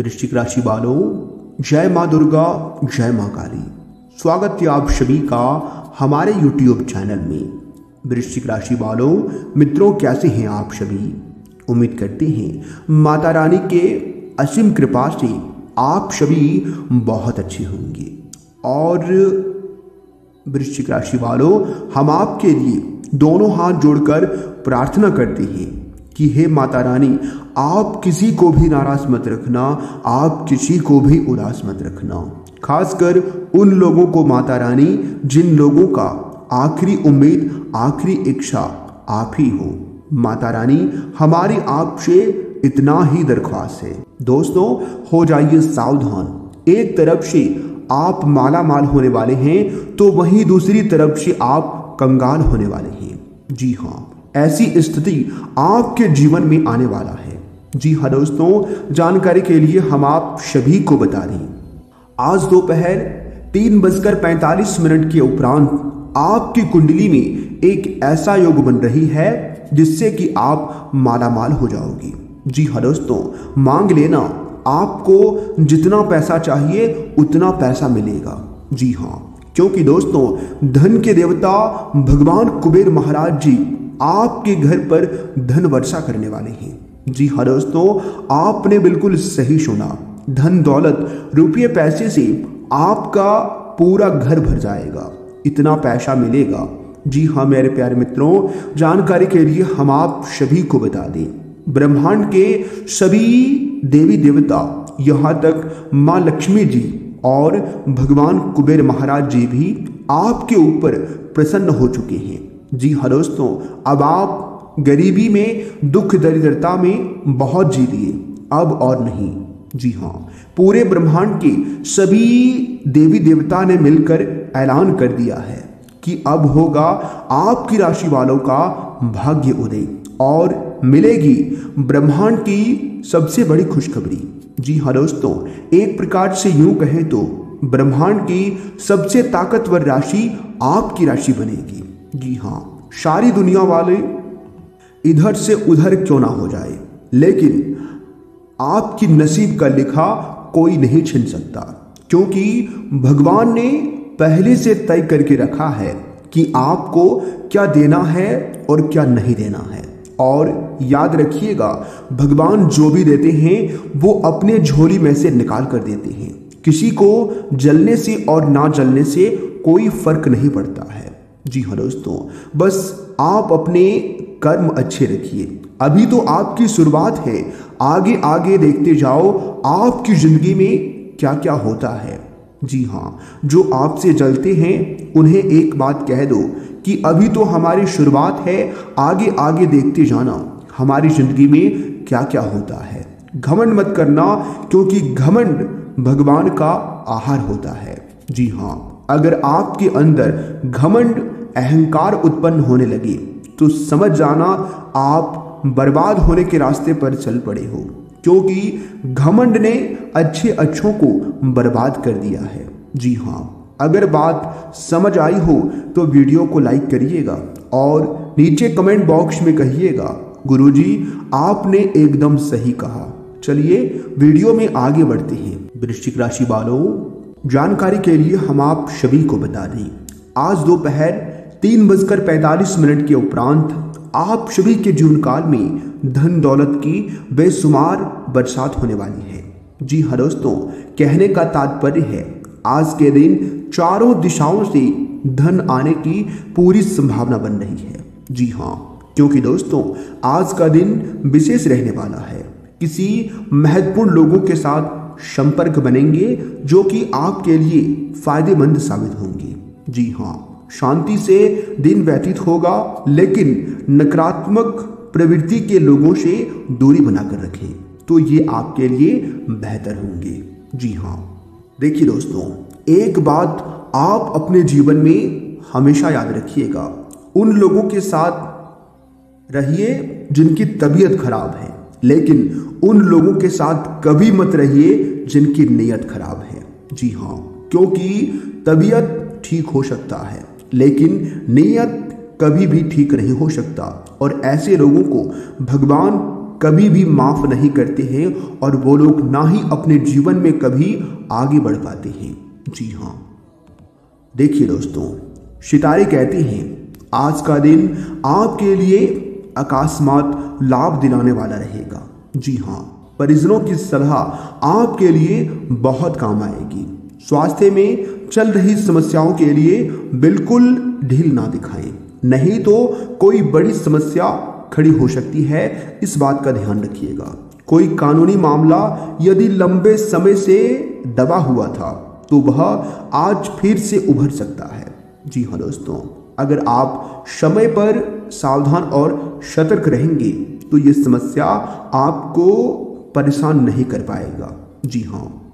वृश्चिक राशि वालों, जय माँ दुर्गा, जय माँ काली। स्वागत है आप सभी का हमारे YouTube चैनल में। वृश्चिक राशि वालों, मित्रों, कैसे हैं आप सभी? उम्मीद करते हैं माता रानी के असीम कृपा से आप सभी बहुत अच्छे होंगे। और वृश्चिक राशि वालों, हम आपके लिए दोनों हाथ जोड़कर प्रार्थना करते हैं। कि हे माता रानी, आप किसी को भी नाराज़ मत रखना, आप किसी को भी उदास मत रखना। खासकर उन लोगों को माता रानी, जिन लोगों का आखिरी उम्मीद, आखिरी इच्छा आप ही हो। माता रानी, हमारी आपसे इतना ही दरख्वास्त है। दोस्तों, हो जाइए सावधान। एक तरफ़ से आप माला माल होने वाले हैं तो वहीं दूसरी तरफ़ से आप कंगाल होने वाले हैं। जी हाँ ऐसी स्थिति आपके जीवन में आने वाला है। जी हाँ दोस्तों, जानकारी के लिए हम आप सभी को बता दें। आज दोपहर तीन बजकर पैंतालीस मिनट के उपरांत आपकी कुंडली में एक ऐसा योग बन रही है जिससे कि आप मालामाल हो जाओगी। जी हाँ दोस्तों, मांग लेना आपको जितना पैसा चाहिए, उतना पैसा मिलेगा। जी हाँ क्योंकि दोस्तों, धन के देवता भगवान कुबेर महाराज जी आपके घर पर धन वर्षा करने वाले हैं। जी हाँ दोस्तों, आपने बिल्कुल सही सुना। धन दौलत, रुपये पैसे से आपका पूरा घर भर जाएगा। इतना पैसा मिलेगा। जी हाँ मेरे प्यारे मित्रों, जानकारी के लिए हम आप सभी को बता दें। ब्रह्मांड के सभी देवी देवता यहाँ तक माँ लक्ष्मी जी और भगवान कुबेर महाराज जी भी आपके ऊपर प्रसन्न हो चुके हैं। जी हाँ दोस्तों, अब आप गरीबी में, दुख दरिद्रता में बहुत जी लिए। अब और नहीं। जी हाँ पूरे ब्रह्मांड के सभी देवी देवता ने मिलकर ऐलान कर दिया है कि अब होगा आपकी राशि वालों का भाग्य उदय और मिलेगी ब्रह्मांड की सबसे बड़ी खुशखबरी। जी हाँ दोस्तों, एक प्रकार से यूँ कहें तो ब्रह्मांड की सबसे ताकतवर राशि आपकी राशि बनेगी। जी हाँ सारी दुनिया वाले इधर से उधर क्यों ना हो जाए? लेकिन आपकी नसीब का लिखा कोई नहीं छिन सकता, क्योंकि भगवान ने पहले से तय करके रखा है कि आपको क्या देना है और क्या नहीं देना है। और याद रखिएगा, भगवान जो भी देते हैं, वो अपने झोली में से निकाल कर देते हैं। किसी को जलने से और ना जलने से कोई फ़र्क नहीं पड़ता है। जी हाँ दोस्तों, बस आप अपने कर्म अच्छे रखिए। अभी तो आपकी शुरुआत है। आगे आगे देखते जाओ, आपकी ज़िंदगी में क्या क्या होता है। जी हाँ जो आपसे जलते हैं, उन्हें एक बात कह दो कि अभी तो हमारी शुरुआत है, आगे आगे देखते जाना। हमारी ज़िंदगी में क्या क्या होता है। घमंड मत करना, क्योंकि घमंड भगवान का आहार होता है। जी हाँ अगर आपके अंदर घमंड अहंकार उत्पन्न होने लगे। तो समझ जाना, आप बर्बाद होने के रास्ते पर चल पड़े हो, क्योंकि घमंड ने अच्छे अच्छों को बर्बाद कर दिया है। जी हाँ अगर बात समझ आई हो तो वीडियो को लाइक करिएगा और नीचे कमेंट बॉक्स में कहिएगा, गुरुजी, आपने एकदम सही कहा। चलिए, वीडियो में आगे बढ़ते हैं। वृश्चिक राशि वालों, जानकारी के लिए हम आप सभी को बता दें। आज दोपहर तीन बजकर पैंतालीस मिनट के उपरांत आप सभी के जीवन काल में धन दौलत की बेशुमार बरसात होने वाली है। जी हाँ दोस्तों, कहने का तात्पर्य है, आज के दिन चारों दिशाओं से धन आने की पूरी संभावना बन रही है। जी हाँ क्योंकि दोस्तों, आज का दिन विशेष रहने वाला है। किसी महत्वपूर्ण लोगों के साथ संपर्क बनेंगे जो कि आपके लिए फ़ायदेमंद साबित होंगे। जी हाँ शांति से दिन व्यतीत होगा, लेकिन नकारात्मक प्रवृत्ति के लोगों से दूरी बनाकर रखें तो ये आपके लिए बेहतर होंगे। जी हाँ। देखिए दोस्तों, एक बात आप अपने जीवन में हमेशा याद रखिएगा, उन लोगों के साथ रहिए जिनकी तबीयत खराब है, लेकिन उन लोगों के साथ कभी मत रहिए जिनकी नीयत खराब है। जी हाँ क्योंकि तबीयत ठीक हो सकता है। लेकिन नीयत कभी भी ठीक नहीं हो सकता। और ऐसे लोगों को भगवान कभी भी माफ़ नहीं करते हैं और वो लोग ना ही अपने जीवन में कभी आगे बढ़ पाते हैं। जी हाँ। देखिए दोस्तों, सितारे कहते हैं, आज का दिन आपके लिए अकस्मात लाभ दिलाने वाला रहेगा। जी हाँ परिजनों की सलाह आपके लिए बहुत काम आएगी। स्वास्थ्य में चल रही समस्याओं के लिए बिल्कुल ढील ना दिखाएँ। नहीं तो कोई बड़ी समस्या खड़ी हो सकती है, इस बात का ध्यान रखिएगा। कोई कानूनी मामला यदि लंबे समय से दबा हुआ था तो वह आज फिर से उभर सकता है। जी हाँ दोस्तों, अगर आप समय पर सावधान और सतर्क रहेंगे तो ये समस्या आपको परेशान नहीं कर पाएगा। जी हाँ।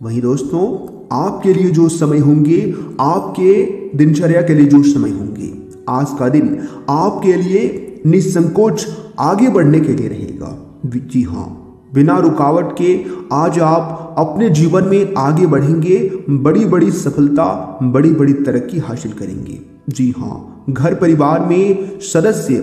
वहीं दोस्तों, आपके लिए जो समय होंगे, आपके दिनचर्या के लिए जो समय होंगे, आज का दिन आपके लिए निसंकोच आगे बढ़ने के लिए रहेगा। जी हाँ बिना रुकावट के आज आप अपने जीवन में आगे बढ़ेंगे बड़ी बड़ी सफलता बड़ी बड़ी तरक्की हासिल करेंगे। जी हाँ घर परिवार में सदस्य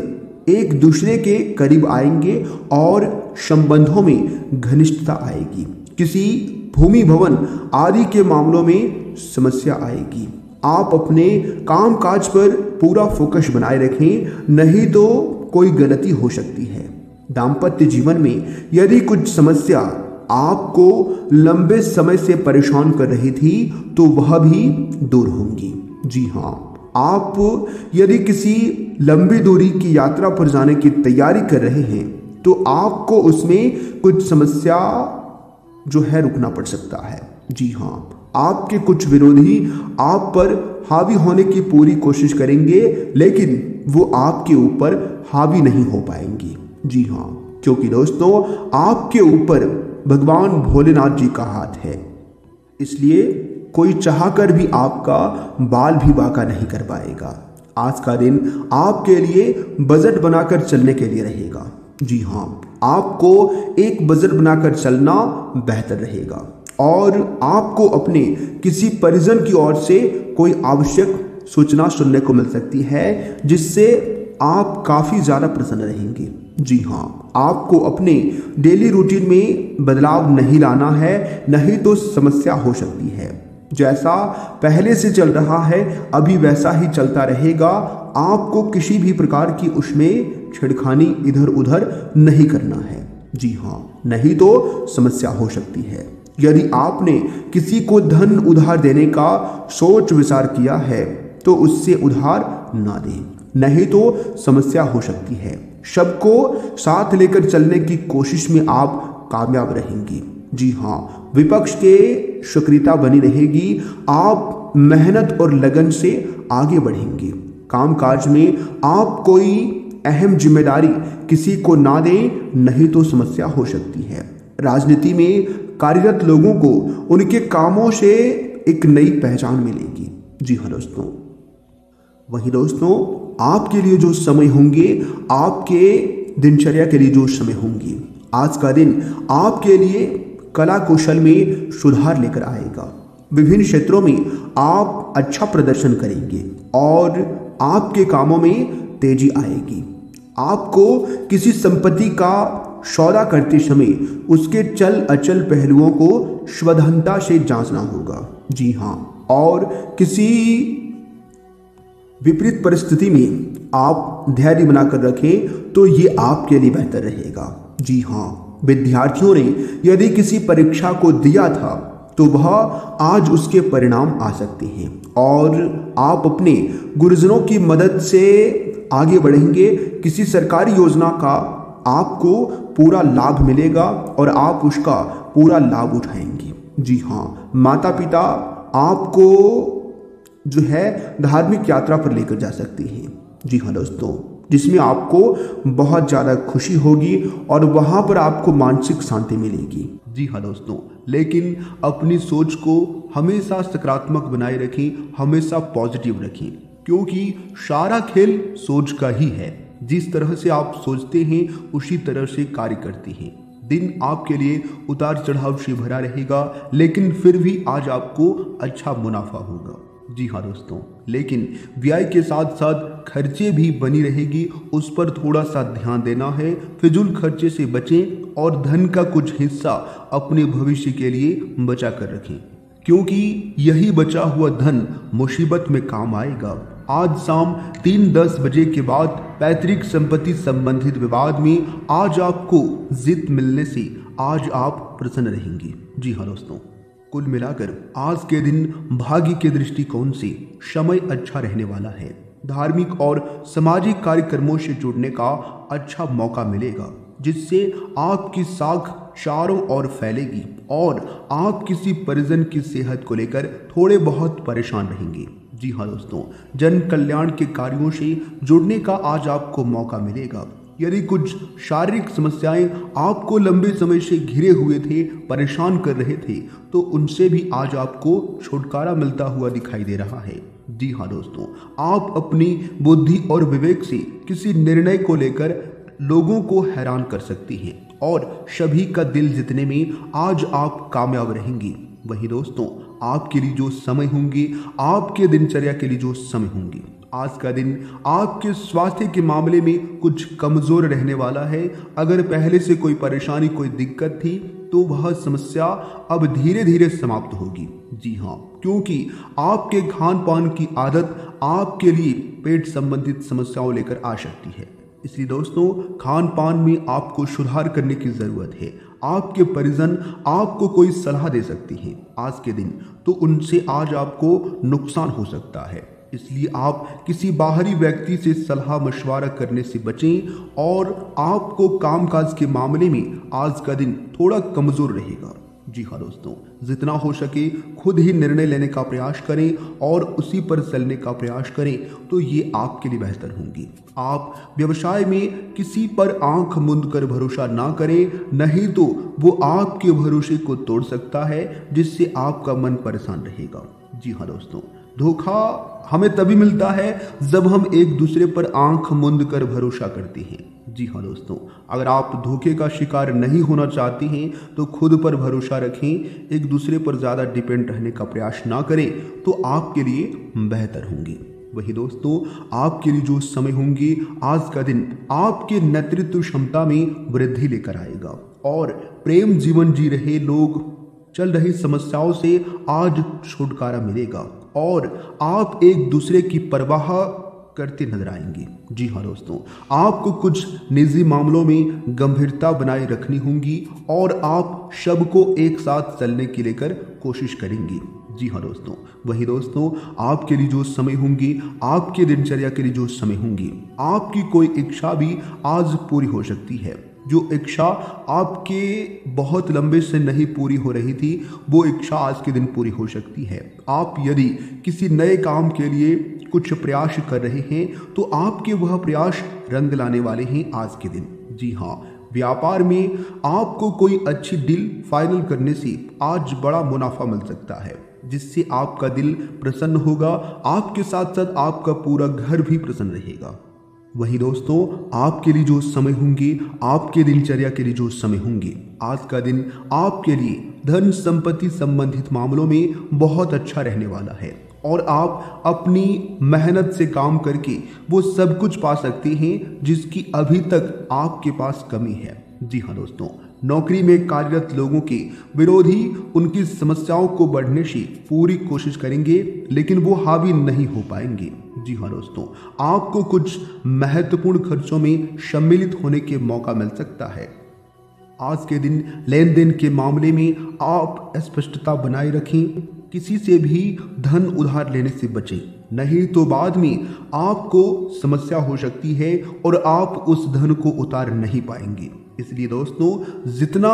एक दूसरे के करीब आएँगे और संबंधों में घनिष्ठता आएगी। किसी भूमि भवन आदि के मामलों में समस्या आएगी। आप अपने काम काज पर पूरा फोकस बनाए रखें, नहीं तो कोई गलती हो सकती है। दाम्पत्य जीवन में यदि कुछ समस्या आपको लंबे समय से परेशान कर रही थी तो वह भी दूर होंगी। जी हाँ आप यदि किसी लंबी दूरी की यात्रा पर जाने की तैयारी कर रहे हैं तो आपको उसमें कुछ समस्या जो है रुकना पड़ सकता है। जी हाँ आपके कुछ विरोधी आप पर हावी होने की पूरी कोशिश करेंगे, लेकिन वो आपके ऊपर हावी नहीं हो पाएँगी। जी हाँ क्योंकि दोस्तों, आपके ऊपर भगवान भोलेनाथ जी का हाथ है। इसलिए कोई चाहकर भी आपका बाल भी बाका नहीं कर पाएगा। आज का दिन आपके लिए बजट बनाकर चलने के लिए रहेगा। जी हाँ आपको एक बजट बनाकर चलना बेहतर रहेगा। और आपको अपने किसी परिजन की ओर से कोई आवश्यक सूचना सुनने को मिल सकती है, जिससे आप काफ़ी ज़्यादा प्रसन्न रहेंगे। जी हाँ आपको अपने डेली रूटीन में बदलाव नहीं लाना है, नहीं तो समस्या हो सकती है। जैसा पहले से चल रहा है, अभी वैसा ही चलता रहेगा। आपको किसी भी प्रकार की उसमें छिड़खानी इधर उधर नहीं करना है। जी हाँ नहीं तो समस्या हो सकती है। यदि आपने किसी को धन उधार देने का सोच विचार किया है तो उससे उधार ना दें। नहीं तो समस्या हो सकती है। सबको साथ लेकर चलने की कोशिश में आप कामयाब रहेंगी। जी हाँ विपक्ष के सक्रियता बनी रहेगी। आप मेहनत और लगन से आगे बढ़ेंगे। कामकाज में आप कोई अहम ज़िम्मेदारी किसी को ना दें, नहीं तो समस्या हो सकती है। राजनीति में कार्यरत लोगों को उनके कामों से एक नई पहचान मिलेगी। जी हाँ दोस्तों। वही दोस्तों, आपके लिए जो समय होंगे, आपके दिनचर्या के लिए जो समय होंगे, आज का दिन आपके लिए कला कौशल में सुधार लेकर आएगा। विभिन्न क्षेत्रों में आप अच्छा प्रदर्शन करेंगे और आपके कामों में तेज़ी आएगी। आपको किसी संपत्ति का सौदा करते समय उसके चल अचल पहलुओं को स्वधनता से जांचना होगा। जी हाँ। और किसी विपरीत परिस्थिति में आप धैर्य बनाकर रखें तो ये आपके लिए बेहतर रहेगा। जी हाँ। विद्यार्थियों ने यदि किसी परीक्षा को दिया था तो वह आज उसके परिणाम आ सकते हैं। और आप अपने गुरुजनों की मदद से आगे बढ़ेंगे। किसी सरकारी योजना का आपको पूरा लाभ मिलेगा और आप उसका पूरा लाभ उठाएँगे। जी हाँ माता पिता आपको जो है धार्मिक यात्रा पर लेकर जा सकते हैं। जी हाँ दोस्तों, जिसमें आपको बहुत ज़्यादा खुशी होगी और वहाँ पर आपको मानसिक शांति मिलेगी। जी हाँ दोस्तों, लेकिन अपनी सोच को हमेशा सकारात्मक बनाए रखें, हमेशा पॉजिटिव रखें। क्योंकि सारा खेल सोच का ही है। जिस तरह से आप सोचते हैं, उसी तरह से कार्य करते हैं। दिन आपके लिए उतार चढ़ाव से भरा रहेगा, लेकिन फिर भी आज आपको अच्छा मुनाफा होगा। जी हाँ दोस्तों, लेकिन व्यय के साथ साथ खर्चे भी बनी रहेगी, उस पर थोड़ा सा ध्यान देना है। फिजूल खर्चे से बचें और धन का कुछ हिस्सा अपने भविष्य के लिए बचा कर रखें। क्योंकि यही बचा हुआ धन मुसीबत में काम आएगा। आज शाम तीन दस बजे के बाद पैतृक संपत्ति संबंधित विवाद में आज आपको जीत मिलने से आज आप प्रसन्न रहेंगे। जी हाँ दोस्तों, कुल मिलाकर आज के दिन भाग्य के दृष्टिकोण से समय अच्छा रहने वाला है। धार्मिक और सामाजिक कार्यक्रमों से जुड़ने का अच्छा मौका मिलेगा, जिससे आपकी साख चारों ओर फैलेगी और आप किसी परिजन की सेहत को लेकर थोड़े बहुत परेशान रहेंगे। जी हाँ दोस्तों जन कल्याण के कार्यों से जुड़ने का आज आपको मौका मिलेगा। यदि कुछ शारीरिक समस्याएँ आपको लंबे समय से घिरे हुए थे, परेशान कर रहे थे तो उनसे भी आज आपको छुटकारा मिलता हुआ दिखाई दे रहा है। जी हाँ दोस्तों, आप अपनी बुद्धि और विवेक से किसी निर्णय को लेकर लोगों को हैरान कर सकती हैं और सभी का दिल जीतने में आज आप कामयाब रहेंगी। वही दोस्तों आपके लिए जो समय होंगे, आपके दिनचर्या के लिए जो समय होंगे। आज का दिन आपके स्वास्थ्य के मामले में कुछ कमज़ोर रहने वाला है। अगर पहले से कोई परेशानी, कोई दिक्कत थी तो वह समस्या अब धीरे धीरे समाप्त होगी। जी हाँ क्योंकि आपके खान पान की आदत आपके लिए पेट संबंधित समस्याओं लेकर आ सकती है। इसलिए दोस्तों खान पान में आपको सुधार करने की ज़रूरत है। आपके परिजन आपको कोई सलाह दे सकती हैं आज के दिन तो उनसे आज आपको नुकसान हो सकता है। इसलिए आप किसी बाहरी व्यक्ति से सलाह मशवरा करने से बचें और आपको कामकाज के मामले में आज का दिन थोड़ा कमज़ोर रहेगा। जी हाँ दोस्तों, जितना हो सके खुद ही निर्णय लेने का प्रयास करें और उसी पर चलने का प्रयास करें तो ये आपके लिए बेहतर होंगी। आप व्यवसाय में किसी पर आँख मुंद कर भरोसा ना करें, नहीं तो वो आपके भरोसे को तोड़ सकता है, जिससे आपका मन परेशान रहेगा। जी हाँ दोस्तों धोखा हमें तभी मिलता है जब हम एक दूसरे पर आँख मुंद कर भरोसा करते हैं। जी हाँ दोस्तों, अगर आप धोखे का शिकार नहीं होना चाहते हैं तो खुद पर भरोसा रखें, एक दूसरे पर ज़्यादा डिपेंड रहने का प्रयास ना करें तो आपके लिए बेहतर होंगे। वही दोस्तों, आपके लिए जो समय होंगे, आज का दिन आपके नेतृत्व क्षमता में वृद्धि लेकर आएगा। और प्रेम जीवन जी रहे लोग, चल रही समस्याओं से आज छुटकारा मिलेगा। और आप एक दूसरे की परवाह करते नज़र आएँगे। जी हाँ दोस्तों, आपको कुछ निजी मामलों में गंभीरता बनाए रखनी होगी और आप शब को एक साथ चलने के लेकर कोशिश करेंगे। जी हाँ दोस्तों, वही दोस्तों, आपके लिए जो समय होंगी, आपके दिनचर्या के लिए जो समय होंगी, आपकी कोई इच्छा भी आज पूरी हो सकती है। जो इच्छा आपके बहुत लंबे से नहीं पूरी हो रही थी, वो इच्छा आज के दिन पूरी हो सकती है। आप यदि किसी नए काम के लिए कुछ प्रयास कर रहे हैं तो आपके वह प्रयास रंग लाने वाले हैं आज के दिन। जी हाँ व्यापार में आपको कोई अच्छी डील फाइनल करने से आज बड़ा मुनाफा मिल सकता है, जिससे आपका दिल प्रसन्न होगा, आपके साथ साथ आपका पूरा घर भी प्रसन्न रहेगा। वही दोस्तों, आपके लिए जो समय होंगे, आपके दिनचर्या के लिए जो समय होंगे, आज का दिन आपके लिए धन संपत्ति संबंधित मामलों में बहुत अच्छा रहने वाला है। और आप अपनी मेहनत से काम करके वो सब कुछ पा सकते हैं जिसकी अभी तक आपके पास कमी है। जी हाँ दोस्तों, नौकरी में कार्यरत लोगों के विरोधी उनकी समस्याओं को बढ़ने से पूरी कोशिश करेंगे, लेकिन वो हावी नहीं हो पाएँगे। जी हाँ दोस्तों, आपको कुछ महत्वपूर्ण खर्चों में सम्मिलित होने के मौका मिल सकता है। आज के दिन लेन देन के मामले में आप स्पष्टता बनाए रखें, किसी से भी धन उधार लेने से बचें। नहीं तो बाद में आपको समस्या हो सकती है और आप उस धन को उतार नहीं पाएँगे। इसलिए दोस्तों, जितना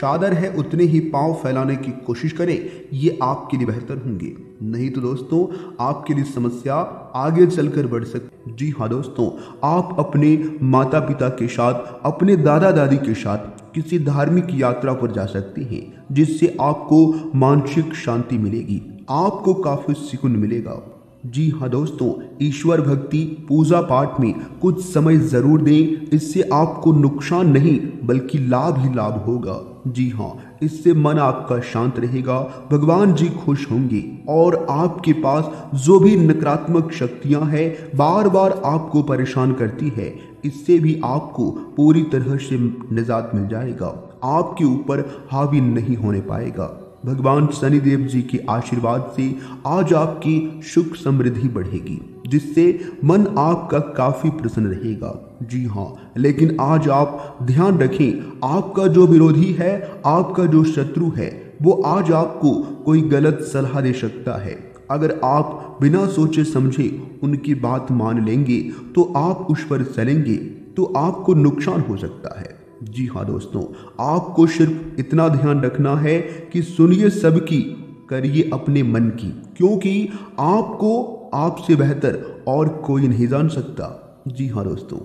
शादर है, उतने ही पाँव फैलाने की कोशिश करें, ये आपके लिए बेहतर होंगे। नहीं तो दोस्तों, आपके लिए समस्या आगे चलकर बढ़ सकती जी हाँ दोस्तों, आप अपने माता पिता के साथ, अपने दादा दादी के साथ किसी धार्मिक यात्रा पर जा सकते हैं, जिससे आपको मानसिक शांति मिलेगी। आपको काफ़ी सुकून मिलेगा। जी हाँ दोस्तों, ईश्वर भक्ति पूजा पाठ में कुछ समय ज़रूर दें, इससे आपको नुकसान नहीं, बल्कि लाभ ही लाभ होगा। जी हाँ इससे मन आपका शांत रहेगा, भगवान जी खुश होंगे, और आपके पास जो भी नकारात्मक शक्तियाँ हैं बार बार आपको परेशान करती है। इससे भी आपको पूरी तरह से निजात मिल जाएगा, आपके ऊपर हावी नहीं होने पाएगा। भगवान शनिदेव जी के आशीर्वाद से आज आपकी सुख समृद्धि बढ़ेगी, जिससे मन आपका काफ़ी प्रसन्न रहेगा। जी हाँ लेकिन आज आप ध्यान रखें, आपका जो विरोधी है, आपका जो शत्रु है, वो आज आपको कोई गलत सलाह दे सकता है। अगर आप बिना सोचे समझे उनकी बात मान लेंगे तो आप उस पर चलेंगे तो आपको नुकसान हो सकता है। जी हाँ दोस्तों, आपको सिर्फ़ इतना ध्यान रखना है कि सुनिए सबकी, करिए अपने मन की, क्योंकि आपको आपसे बेहतर और कोई नहीं जान सकता। जी हाँ दोस्तों,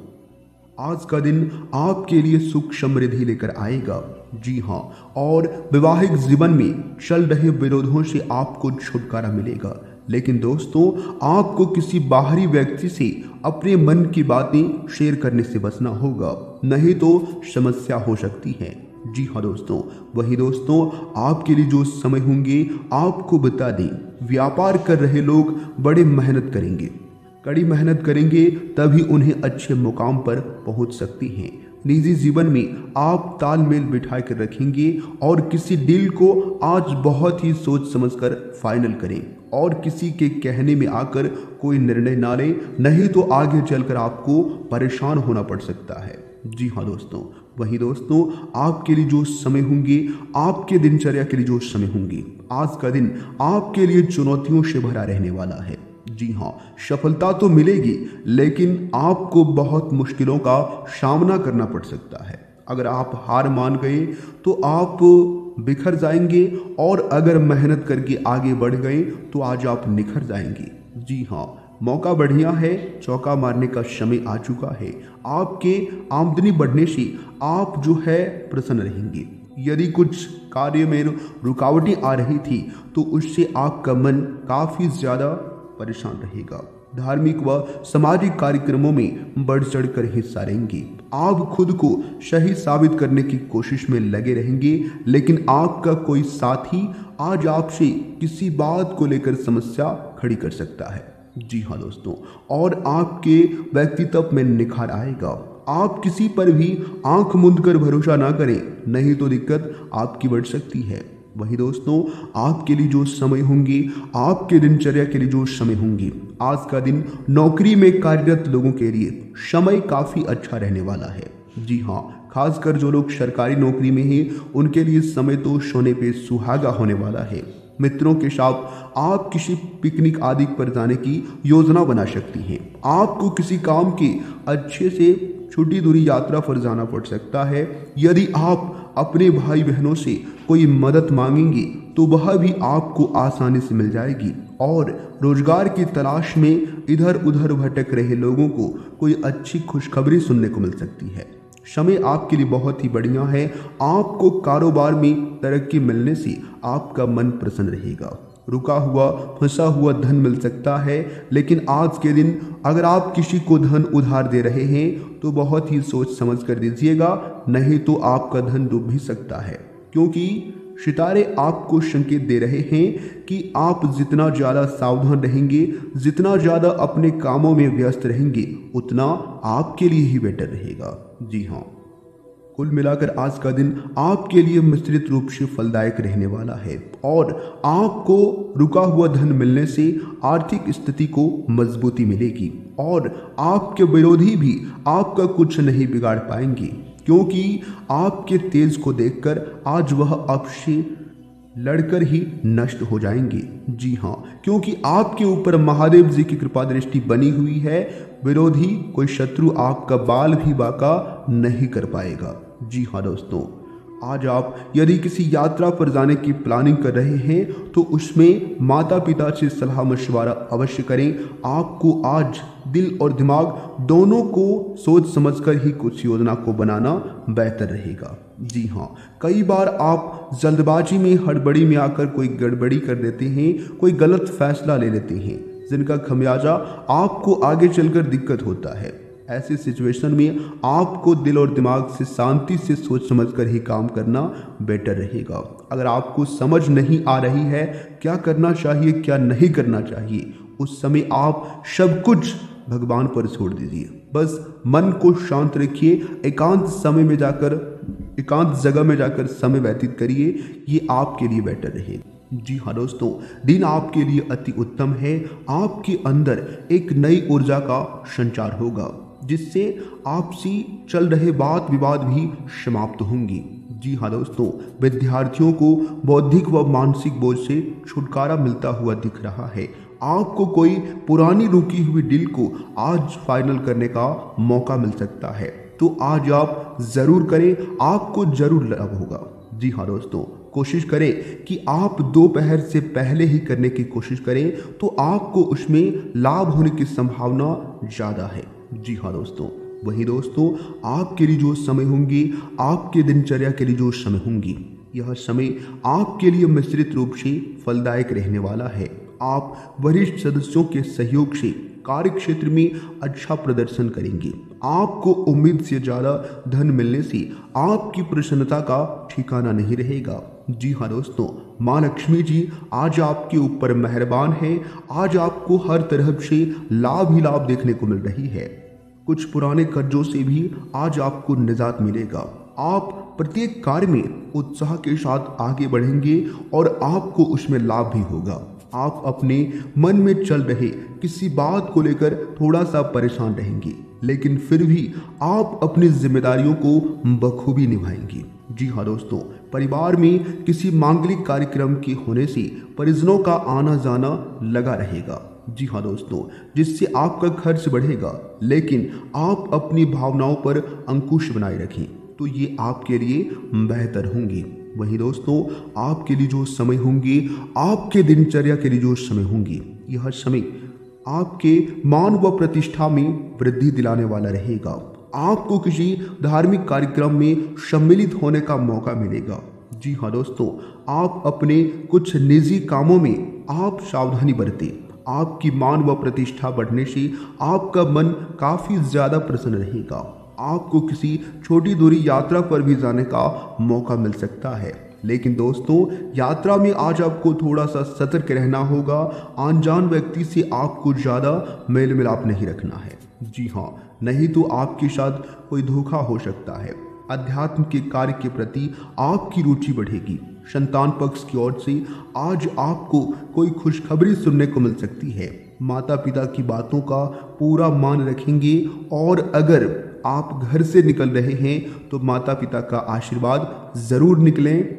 आज का दिन आपके लिए सुख समृद्धि लेकर आएगा। जी हाँ और वैवाहिक जीवन में चल रहे विरोधों से आपको छुटकारा मिलेगा। लेकिन दोस्तों, आपको किसी बाहरी व्यक्ति से अपने मन की बातें शेयर करने से बचना होगा, नहीं तो समस्या हो सकती है। जी हाँ दोस्तों, वही दोस्तों, आपके लिए जो समय होंगे, आपको बता दें, व्यापार कर रहे लोग बड़े मेहनत करेंगे। कड़ी मेहनत करेंगे, तभी उन्हें अच्छे मुकाम पर पहुँच सकती हैं। निजी जीवन में आप तालमेल बिठा कर रखेंगे और किसी डील को आज बहुत ही सोच समझकर फाइनल करें। और किसी के कहने में आकर कोई निर्णय ना लें, नहीं तो आगे चलकर आपको परेशान होना पड़ सकता है। जी हाँ दोस्तों, वही दोस्तों, आपके लिए जो समय होंगे, आपके दिनचर्या के लिए जो समय होंगे, आज का दिन आपके लिए चुनौतियों से भरा रहने वाला है। जी हाँ सफलता तो मिलेगी, लेकिन आपको बहुत मुश्किलों का सामना करना पड़ सकता है। अगर आप हार मान गए तो आप बिखर जाएँगे और अगर मेहनत करके आगे बढ़ गए तो आज आप निखर जाएँगे। जी हाँ मौका बढ़िया है, चौका मारने का समय आ चुका है। आपके आमदनी बढ़ने से आप जो है प्रसन्न रहेंगे। यदि कुछ कार्य में रुकावटें आ रही थी तो उससे आपका मन काफ़ी ज़्यादा परेशान रहेगा। धार्मिक व सामाजिक कार्यक्रमों में बढ़ चढ़कर हिस्सा लेंगे। आप खुद को सही साबित करने की कोशिश में लगे रहेंगे, लेकिन आपका कोई साथी आज आपसे किसी बात को लेकर समस्या खड़ी कर सकता है। जी हाँ दोस्तों, और आपके व्यक्तित्व में निखार आएगा। आप किसी पर भी आँख मुंद कर भरोसा ना करें, नहीं तो दिक्कत आपकी बढ़ सकती है। वही दोस्तों, आपके लिए जो समय होंगे, आपके दिनचर्या के लिए जो समय होंगे, आज का दिन नौकरी में कार्यरत लोगों के लिए समय काफ़ी अच्छा रहने वाला है। जी हाँ खासकर जो लोग सरकारी नौकरी में हैं, उनके लिए समय तो सोने पे सुहागा होने वाला है। मित्रों के साथ, आप किसी पिकनिक आदि पर जाने की योजना बना सकती हैं। आपको किसी काम की अच्छे से छोटी दूरी यात्रा पर जाना पड़ सकता है। यदि आप अपने भाई बहनों से कोई मदद मांगेंगे तो वह भी आपको आसानी से मिल जाएगी। और रोज़गार की तलाश में इधर उधर भटक रहे लोगों को कोई अच्छी खुशखबरी सुनने को मिल सकती है। समय आपके लिए बहुत ही बढ़िया है। आपको कारोबार में तरक्की मिलने से आपका मन प्रसन्न रहेगा। रुका हुआ, फंसा हुआ धन मिल सकता है। लेकिन आज के दिन अगर आप किसी को धन उधार दे रहे हैं तो बहुत ही सोच समझ कर दीजिएगा, नहीं तो आपका धन डूब भी सकता है। क्योंकि सितारे आपको संकेत दे रहे हैं कि आप जितना ज़्यादा सावधान रहेंगे, जितना ज़्यादा अपने कामों में व्यस्त रहेंगे, उतना आपके लिए ही बेटर रहेगा। जी हाँ। कुल मिलाकर आज का दिन आपके लिए मिश्रित रूप से फलदायक रहने वाला है। और आपको रुका हुआ धन मिलने से आर्थिक स्थिति को मजबूती मिलेगी और आपके विरोधी भी आपका कुछ नहीं बिगाड़ पाएँगे, क्योंकि आपके तेज को देखकर आज वह आपसे लड़कर ही नष्ट हो जाएँगे। जी हाँ क्योंकि आपके ऊपर महादेव जी की कृपा दृष्टि बनी हुई है, विरोधी कोई शत्रु आपका बाल भी बाका नहीं कर पाएगा। जी हाँ दोस्तों, आज आप यदि किसी यात्रा पर जाने की प्लानिंग कर रहे हैं तो उसमें माता पिता से सलाह मशवरा अवश्य करें। आपको आज दिल और दिमाग दोनों को सोच समझकर ही कुछ योजना को बनाना बेहतर रहेगा। जी हाँ कई बार आप जल्दबाजी में, हड़बड़ी में आकर कोई गड़बड़ी कर देते हैं, कोई गलत फैसला ले लेते हैं, जिनका खमियाजा आपको आगे चलकर दिक्कत होता है। ऐसे सिचुएशन में आपको दिल और दिमाग से शांति से सोच समझ कर ही काम करना बेटर रहेगा। अगर आपको समझ नहीं आ रही है, क्या करना चाहिए, क्या नहीं करना चाहिए, उस समय आप सब कुछ भगवान पर छोड़ दीजिए। बस मन को शांत रखिए, एकांत समय में जाकर, एकांत जगह में जाकर समय व्यतीत करिए, ये आपके लिए बेटर रहेगा जी हाँ दोस्तों, दिन आपके लिए अति उत्तम है, आपके अंदर एक नई ऊर्जा का संचार होगा। जिससे आपसी चल रहे बात विवाद भी समाप्त होंगी। जी हाँ दोस्तों, विद्यार्थियों को बौद्धिक व मानसिक बोझ से छुटकारा मिलता हुआ दिख रहा है। आपको कोई पुरानी रुकी हुई डील को आज फाइनल करने का मौका मिल सकता है। तो आज आप ज़रूर करें, आपको ज़रूर लाभ होगा। जी हाँ दोस्तों, कोशिश करें कि आप दोपहर से पहले ही करने की कोशिश करें तो आपको उसमें लाभ होने की संभावना ज़्यादा है। जी हाँ दोस्तों, वही दोस्तों, आपके लिए जो समय होंगे, आपके दिनचर्या के लिए जो समय होंगी, यह समय आपके लिए मिश्रित रूप से फलदायक रहने वाला है। आप वरिष्ठ सदस्यों के सहयोग से कार्य क्षेत्र में अच्छा प्रदर्शन करेंगे। आपको उम्मीद से ज़्यादा धन मिलने से आपकी प्रसन्नता का ठिकाना नहीं रहेगा। जी हाँ दोस्तों, माँ लक्ष्मी जी, आज आपके ऊपर मेहरबान है। आज आपको हर तरह से लाभ ही लाभ देखने को मिल रही है। कुछ पुराने कर्जों से भी आज आपको निजात मिलेगा। आप प्रत्येक कार्य में उत्साह के साथ आगे बढ़ेंगे और आपको उसमें लाभ भी होगा। आप अपने मन में चल रहे किसी बात को लेकर थोड़ा सा परेशान रहेंगे। लेकिन फिर भी आप अपनी जिम्मेदारियों को बखूबी निभाएँगे। जी हाँ दोस्तों, परिवार में किसी मांगलिक कार्यक्रम के होने से परिजनों का आना जाना लगा रहेगा। जी हाँ दोस्तों, जिससे आपका खर्च बढ़ेगा, लेकिन आप अपनी भावनाओं पर अंकुश बनाए रखें तो ये आपके लिए बेहतर होंगे। वही दोस्तों, आपके लिए जो समय होंगे, आपके दिनचर्या के लिए जो समय होंगे, यह समय आपके मान व प्रतिष्ठा में वृद्धि दिलाने वाला रहेगा। आपको किसी धार्मिक कार्यक्रम में सम्मिलित होने का मौका मिलेगा। जी हाँ दोस्तों, आप अपने कुछ निजी कामों में आप सावधानी बरतें। आपकी मान व प्रतिष्ठा बढ़ने से आपका मन काफ़ी ज़्यादा प्रसन्न रहेगा। आपको किसी छोटी दूरी यात्रा पर भी जाने का मौका मिल सकता है। लेकिन दोस्तों, यात्रा में आज आपको थोड़ा सा सतर्क रहना होगा। अनजान व्यक्ति से आपको ज़्यादा मेल मिलाप नहीं रखना है। जी हाँ नहीं तो आपके साथ कोई धोखा हो सकता है। अध्यात्म के कार्य के प्रति आपकी रुचि बढ़ेगी। संतान पक्ष की ओर से आज आपको कोई खुशखबरी सुनने को मिल सकती है। माता पिता की बातों का पूरा मान रखेंगे और अगर आप घर से निकल रहे हैं तो माता पिता का आशीर्वाद ज़रूर निकलें।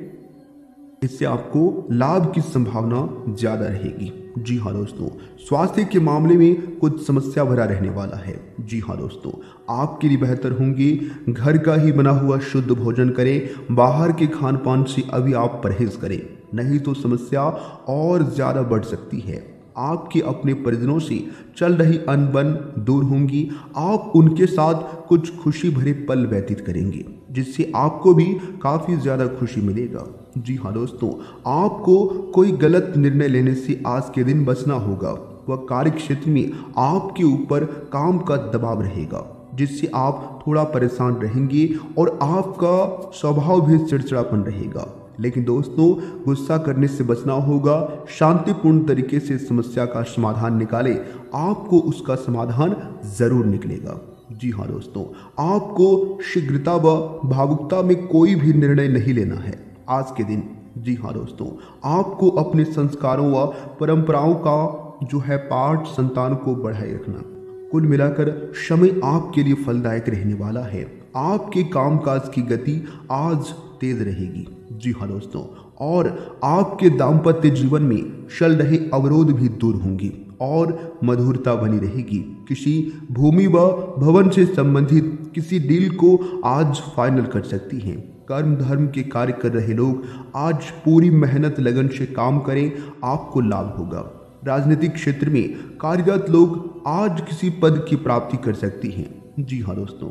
इससे आपको लाभ की संभावना ज़्यादा रहेगी। जी हाँ दोस्तों, स्वास्थ्य के मामले में कुछ समस्या भरा रहने वाला है। जी हाँ दोस्तों, आपके लिए बेहतर होंगे, घर का ही बना हुआ शुद्ध भोजन करें, बाहर के खान पान से अभी आप परहेज करें। नहीं तो समस्या और ज़्यादा बढ़ सकती है। आपके अपने परिजनों से चल रही अनबन दूर होंगी, आप उनके साथ कुछ खुशी भरे पल व्यतीत करेंगे। जिससे आपको भी काफ़ी ज़्यादा खुशी मिलेगा। जी हाँ दोस्तों, आपको कोई गलत निर्णय लेने से आज के दिन बचना होगा। वह कार्य क्षेत्र में आपके ऊपर काम का दबाव रहेगा, जिससे आप थोड़ा परेशान रहेंगे और आपका स्वभाव भी चिड़चिड़ापन रहेगा। लेकिन दोस्तों, गुस्सा करने से बचना होगा, शांतिपूर्ण तरीके से समस्या का समाधान निकाले, आपको उसका समाधान ज़रूर निकलेगा। जी हाँ दोस्तों, आपको शीघ्रता व भावुकता में कोई भी निर्णय नहीं लेना है। आज के दिन, जी हाँ दोस्तों, आपको अपने संस्कारों व परंपराओं का जो है पाठ संतान को बढ़ाए रखना। कुल मिलाकर समय आपके लिए फलदायक रहने वाला है। आपके कामकाज की गति आज तेज रहेगी। जी हाँ दोस्तों, और आपके दाम्पत्य जीवन में चल रहे अवरोध भी दूर होंगे। और मधुरता बनी रहेगी। किसी भूमि व भवन से संबंधित किसी डील को आज फाइनल कर सकती हैं। कर्म धर्म के कार्य कर रहे लोग आज पूरी मेहनत लगन से काम करें, आपको लाभ होगा। राजनीतिक क्षेत्र में कार्यरत लोग आज किसी पद की प्राप्ति कर सकती हैं। जी हाँ दोस्तों,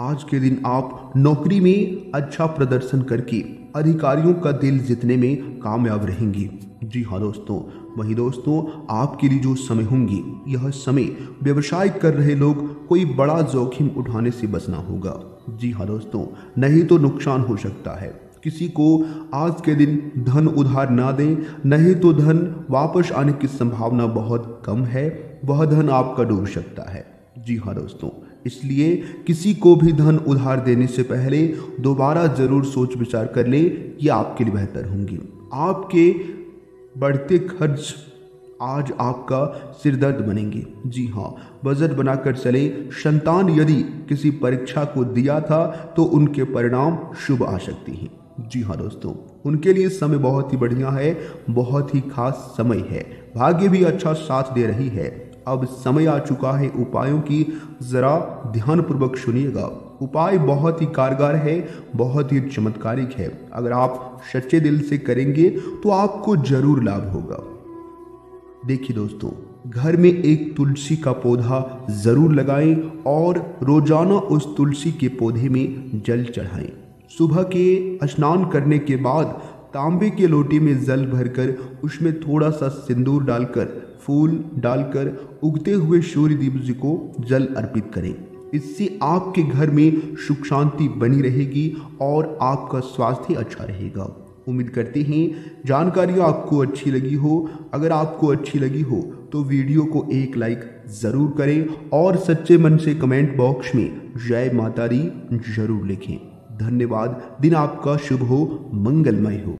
आज के दिन आप नौकरी में अच्छा प्रदर्शन करके अधिकारियों का दिल जीतने में कामयाब रहेंगी। जी हाँ दोस्तों, वही दोस्तों, आपके लिए जो समय होंगी, यह समय व्यवसाय कर रहे लोग कोई बड़ा जोखिम उठाने से बचना होगा। जी हाँ दोस्तों, नहीं तो नुकसान हो सकता है। किसी को आज के दिन धन उधार ना दें, नहीं तो धन वापस आने की संभावना बहुत कम है, वह धन आपका डूब सकता है। जी हाँ दोस्तों इसलिए किसी को भी धन उधार देने से पहले दोबारा ज़रूर सोच विचार कर ले कि आपके लिए बेहतर होंगी। आपके बढ़ते खर्च आज आपका सिरदर्द बनेंगे। जी हाँ बजट बनाकर चले। संतान यदि किसी परीक्षा को दिया था तो उनके परिणाम शुभ आ सकते हैं। जी हाँ दोस्तों, उनके लिए समय बहुत ही बढ़िया है, बहुत ही खास समय है। भाग्य भी अच्छा साथ दे रही है। अब समय आ चुका है उपायों की। ज़रा ध्यानपूर्वक सुनिएगा। उपाय बहुत ही कारगर है, बहुत ही चमत्कारिक है। अगर आप सच्चे दिल से करेंगे तो आपको ज़रूर लाभ होगा। देखिए दोस्तों, घर में एक तुलसी का पौधा ज़रूर लगाएँ और रोज़ाना उस तुलसी के पौधे में जल चढ़ाएँ। सुबह के स्नान करने के बाद तांबे के लोटे में जल भरकर उसमें थोड़ा सा सिंदूर डालकर, फूल डालकर उगते हुए सूर्य देव जी को जल अर्पित करें। इससे आपके घर में सुख शांति बनी रहेगी और आपका स्वास्थ्य अच्छा रहेगा। उम्मीद करते हैं, जानकारी आपको अच्छी लगी हो। अगर आपको अच्छी लगी हो तो वीडियो को एक लाइक ज़रूर करें और सच्चे मन से कमेंट बॉक्स में जय माता दी ज़रूर लिखें। धन्यवाद। दिन आपका शुभ हो, मंगलमय हो।